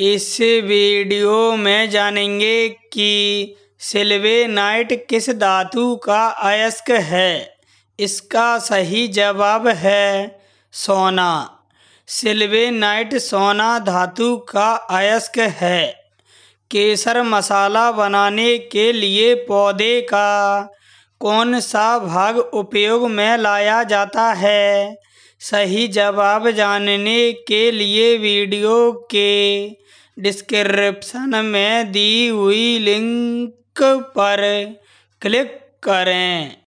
इस वीडियो में जानेंगे कि सिल्वेनाइट किस धातु का अयस्क है। इसका सही जवाब है सोना। सिल्वेनाइट सोना धातु का अयस्क है। केसर मसाला बनाने के लिए पौधे का कौन सा भाग उपयोग में लाया जाता है? सही जवाब जानने के लिए वीडियो के डिस्क्रिप्शन में दी हुई लिंक पर क्लिक करें।